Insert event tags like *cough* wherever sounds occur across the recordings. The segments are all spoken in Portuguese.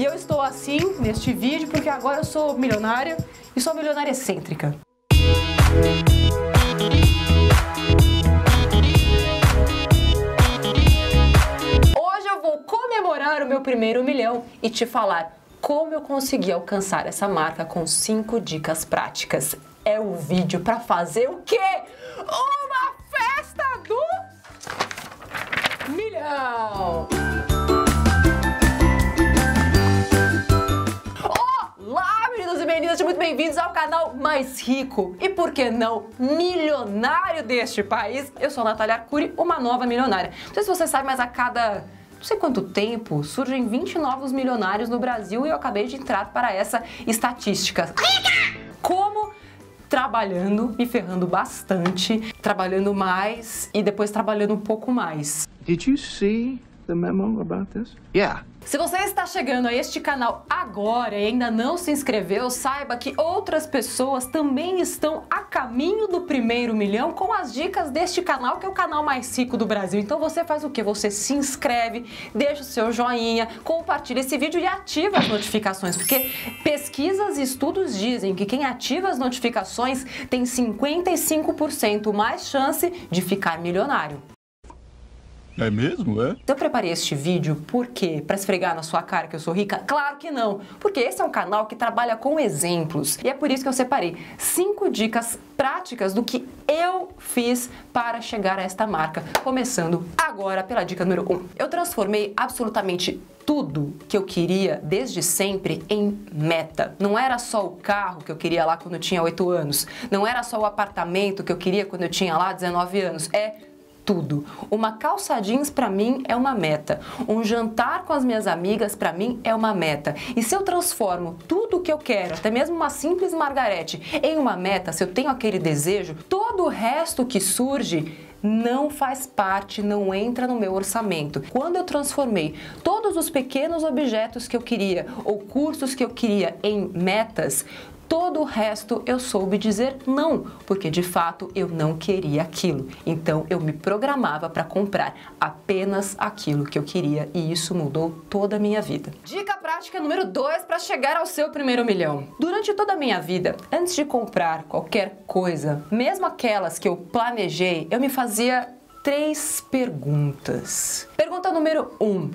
E eu estou assim neste vídeo porque agora eu sou milionária e sou milionária excêntrica. Hoje eu vou comemorar o meu primeiro milhão e te falar como eu consegui alcançar essa marca com 5 dicas práticas. É o vídeo para fazer o quê? Uma festa do milhão! Meninas, sejam muito bem-vindos ao canal mais rico e, por que não, milionário deste país. Eu sou a Natália Arcuri, uma nova milionária. Não sei se você sabe, mas a cada não sei quanto tempo, surgem 20 novos milionários no Brasil e eu acabei de entrar para essa estatística. Como trabalhando, me ferrando bastante, trabalhando mais e depois trabalhando um pouco mais. Did you see the memo about this? Yeah. Se você está chegando a este canal agora e ainda não se inscreveu, saiba que outras pessoas também estão a caminho do primeiro milhão com as dicas deste canal, que é o canal mais rico do Brasil. Então você faz o que? Você se inscreve, deixa o seu joinha, compartilha esse vídeo e ativa as notificações, porque pesquisas e estudos dizem que quem ativa as notificações tem 55% mais chance de ficar milionário. É mesmo, é? Eu preparei este vídeo por quê? Para esfregar na sua cara que eu sou rica? Claro que não, porque esse é um canal que trabalha com exemplos e é por isso que eu separei cinco dicas práticas do que eu fiz para chegar a esta marca, começando agora pela dica número 1. Um. Eu transformei absolutamente tudo que eu queria desde sempre em meta. Não era só o carro que eu queria lá quando eu tinha 8 anos, não era só o apartamento que eu queria quando eu tinha lá 19 anos, é tudo. Uma calça jeans para mim é uma meta. Um jantar com as minhas amigas para mim é uma meta. E se eu transformo tudo o que eu quero, até mesmo uma simples margarete, em uma meta, se eu tenho aquele desejo, todo o resto que surge não faz parte, não entra no meu orçamento. Quando eu transformei todos os pequenos objetos que eu queria ou cursos que eu queria em metas, todo o resto eu soube dizer não, porque de fato eu não queria aquilo. Então eu me programava para comprar apenas aquilo que eu queria e isso mudou toda a minha vida. Dica prática número 2 para chegar ao seu primeiro milhão. Durante toda a minha vida, antes de comprar qualquer coisa, mesmo aquelas que eu planejei, eu me fazia três perguntas. Pergunta número 1. Um,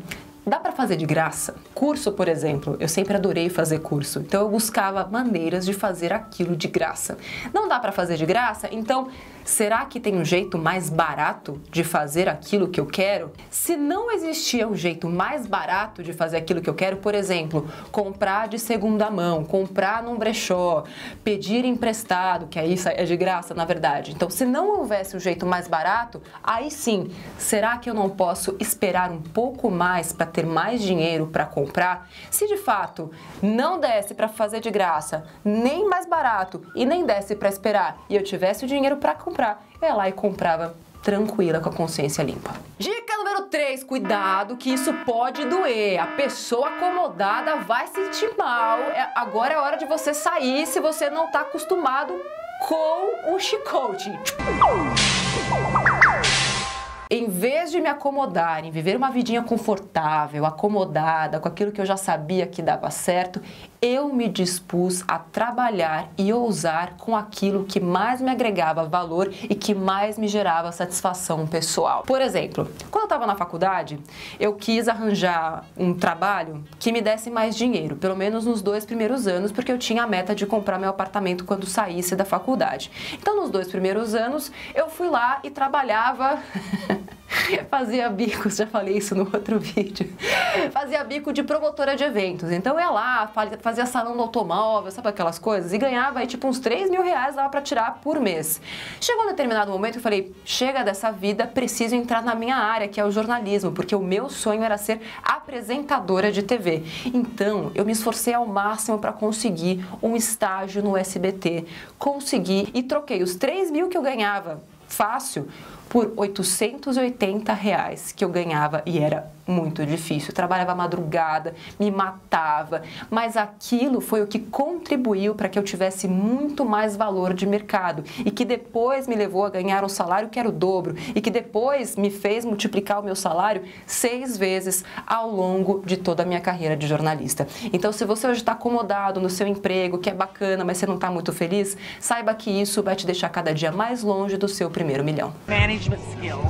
Dá para fazer de graça? Curso, por exemplo, eu sempre adorei fazer curso, então eu buscava maneiras de fazer aquilo de graça. Não dá para fazer de graça? Então, será que tem um jeito mais barato de fazer aquilo que eu quero? Se não existia um jeito mais barato de fazer aquilo que eu quero, por exemplo, comprar de segunda mão, comprar num brechó, pedir emprestado, que aí é de graça, na verdade. Então, se não houvesse um jeito mais barato, aí sim, será que eu não posso esperar um pouco mais para ter mais dinheiro para comprar, se de fato não desse para fazer de graça, nem mais barato e nem desse para esperar e eu tivesse o dinheiro para comprar, eu ia lá e comprava tranquila com a consciência limpa. Dica número 3, cuidado que isso pode doer. A pessoa acomodada vai sentir mal. É, agora é hora de você sair se você não está acostumado com o chicote. Em vez de me acomodar, em viver uma vidinha confortável, acomodada, com aquilo que eu já sabia que dava certo, eu me dispus a trabalhar e ousar com aquilo que mais me agregava valor e que mais me gerava satisfação pessoal. Por exemplo, quando eu estava na faculdade, eu quis arranjar um trabalho que me desse mais dinheiro, pelo menos nos dois primeiros anos, porque eu tinha a meta de comprar meu apartamento quando saísse da faculdade. Então, nos dois primeiros anos, eu fui lá e trabalhava *laughs* *laughs* fazia bicos, já falei isso no outro *laughs* vídeo, fazia bico de promotora de eventos. Então ia lá, fazia salão do automóvel, sabe aquelas coisas, e ganhava aí tipo uns 3 mil reais dava pra tirar por mês. Chegou um determinado momento eu falei, chega dessa vida, preciso entrar na minha área, que é o jornalismo, porque o meu sonho era ser apresentadora de TV. Então eu me esforcei ao máximo para conseguir um estágio no SBT. Consegui e troquei os 3 mil que eu ganhava fácil por 880 reais que eu ganhava e era muito difícil. Eu trabalhava madrugada, me matava, mas aquilo foi o que contribuiu para que eu tivesse muito mais valor de mercado e que depois me levou a ganhar um salário que era o dobro e que depois me fez multiplicar o meu salário seis vezes ao longo de toda a minha carreira de jornalista. Então, se você hoje está acomodado no seu emprego, que é bacana, mas você não está muito feliz, saiba que isso vai te deixar cada dia mais longe do seu primeiro milhão. Management skills.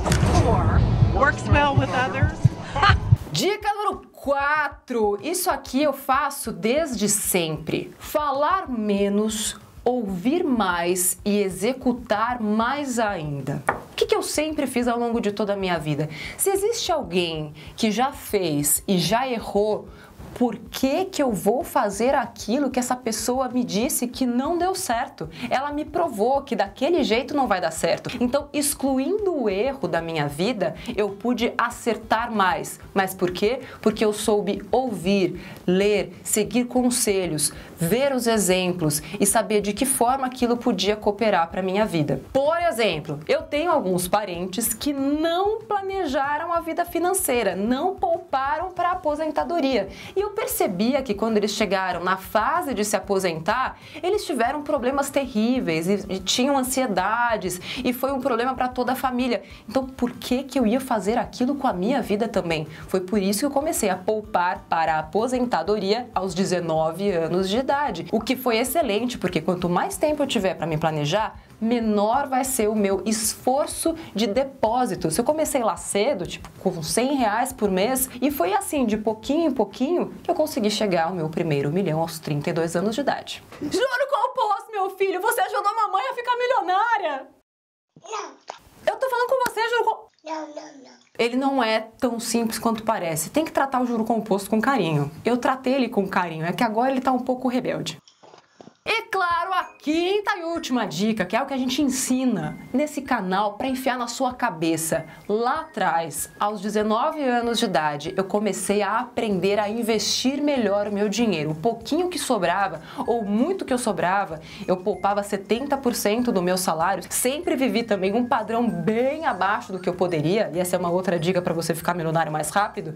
Works well with others. *laughs* Dica número 4. Isso aqui eu faço desde sempre. Falar menos, ouvir mais e executar mais ainda. O que, que eu sempre fiz ao longo de toda a minha vida? Se existe alguém que já fez e já errou, por que, que eu vou fazer aquilo que essa pessoa me disse que não deu certo? Ela me provou que daquele jeito não vai dar certo. Então, excluindo o erro da minha vida, eu pude acertar mais. Mas por quê? Porque eu soube ouvir, ler, seguir conselhos, ver os exemplos e saber de que forma aquilo podia cooperar para minha vida. Por exemplo, eu tenho alguns parentes que não planejaram a vida financeira, não pouparam para a aposentadoria. E eu percebia que quando eles chegaram na fase de se aposentar, eles tiveram problemas terríveis e, e tinham ansiedades e foi um problema para toda a família. Então, por que que eu ia fazer aquilo com a minha vida também? Foi por isso que eu comecei a poupar para a aposentadoria aos 19 anos de idade, o que foi excelente, porque quanto mais tempo eu tiver para me planejar, menor vai ser o meu esforço de depósito. Se eu comecei lá cedo, tipo com 100 reais por mês, e foi assim, de pouquinho em pouquinho, que eu consegui chegar ao meu primeiro milhão aos 32 anos de idade. Juro composto, meu filho, você ajudou a mamãe a ficar milionária? Não, Eu tô falando com você, juro com... não, não, não. Ele não é tão simples quanto parece. Tem que tratar o juro composto com carinho. Eu tratei ele com carinho, é que agora ele tá um pouco rebelde. E claro, a quinta e última dica, que é o que a gente ensina nesse canal para enfiar na sua cabeça. Lá atrás, aos 19 anos de idade, eu comecei a aprender a investir melhor o meu dinheiro. O pouquinho que sobrava, ou muito que eu sobrava, eu poupava 70% do meu salário. Sempre vivi também um padrão bem abaixo do que eu poderia, e essa é uma outra dica para você ficar milionário mais rápido.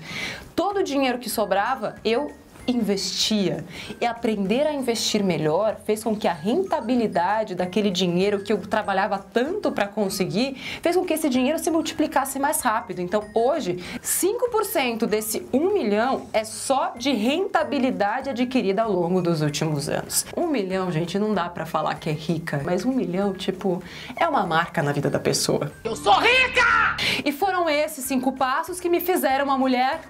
Todo o dinheiro que sobrava, eu investia. E aprender a investir melhor fez com que a rentabilidade daquele dinheiro que eu trabalhava tanto para conseguir, fez com que esse dinheiro se multiplicasse mais rápido. Então, hoje, 5% desse 1 milhão é só de rentabilidade adquirida ao longo dos últimos anos. 1 milhão, gente, não dá para falar que é rica, mas 1 milhão, tipo, é uma marca na vida da pessoa. Eu sou rica! E foram esses cinco passos que me fizeram uma mulher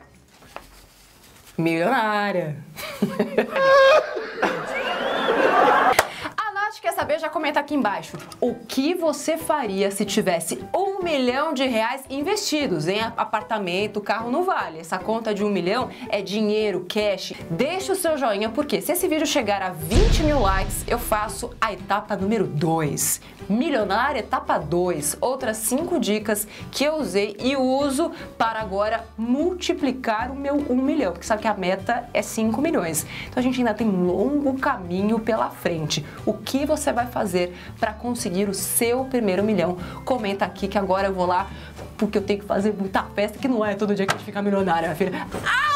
milionária. *laughs* Nath quer saber, já comenta aqui embaixo. O que você faria se tivesse um milhão de reais investidos em apartamento, carro no Vale? Essa conta de um milhão é dinheiro, cash. Deixa o seu joinha, porque se esse vídeo chegar a 20 mil likes, eu faço a etapa número 2. Milionária, etapa 2. Outras 5 dicas que eu usei e uso para agora multiplicar o meu 1 milhão. Porque sabe que a meta é 5 milhões. Então a gente ainda tem um longo caminho pela frente. O que você vai fazer para conseguir o seu primeiro milhão? Comenta aqui que agora eu vou lá porque eu tenho que fazer muita festa que não é todo dia que a gente fica milionária, minha filha. Ah!